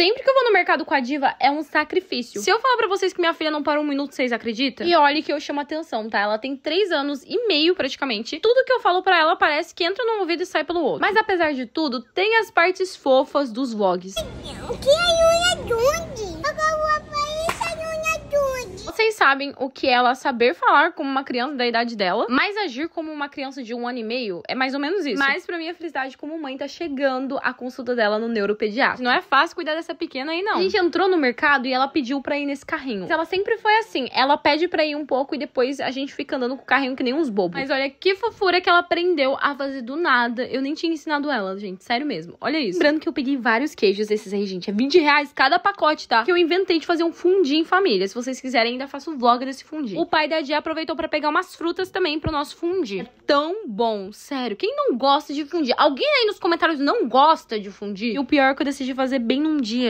Sempre que eu vou no mercado com a diva, é um sacrifício. Se eu falar pra vocês que minha filha não para um minuto, vocês acreditam? E olhe que eu chamo atenção, tá? Ela tem três anos e meio, praticamente. Tudo que eu falo pra ela parece que entra num ouvido e sai pelo outro. Mas apesar de tudo, tem as partes fofas dos vlogs. O que é sabem o que é ela saber falar como uma criança da idade dela, mas agir como uma criança de um ano e meio é mais ou menos isso. Mas pra minha felicidade como mãe, tá chegando a consulta dela no neuropediatra. Não é fácil cuidar dessa pequena aí, não. A gente entrou no mercado e ela pediu pra ir nesse carrinho. Ela sempre foi assim, ela pede pra ir um pouco e depois a gente fica andando com o carrinho que nem uns bobos. Mas olha que fofura que ela aprendeu a fazer do nada. Eu nem tinha ensinado ela, gente, sério mesmo. Olha isso. Lembrando que eu peguei vários queijos desses aí, gente. É 20 reais cada pacote, tá? Que eu inventei de fazer um fundi em família. Se vocês quiserem, ainda faço um vlog desse fundi. O pai da Dia aproveitou para pegar umas frutas também pro nosso fundi. É tão bom, sério. Quem não gosta de fundir? Alguém aí nos comentários não gosta de fundir? E o pior é que eu decidi fazer bem num dia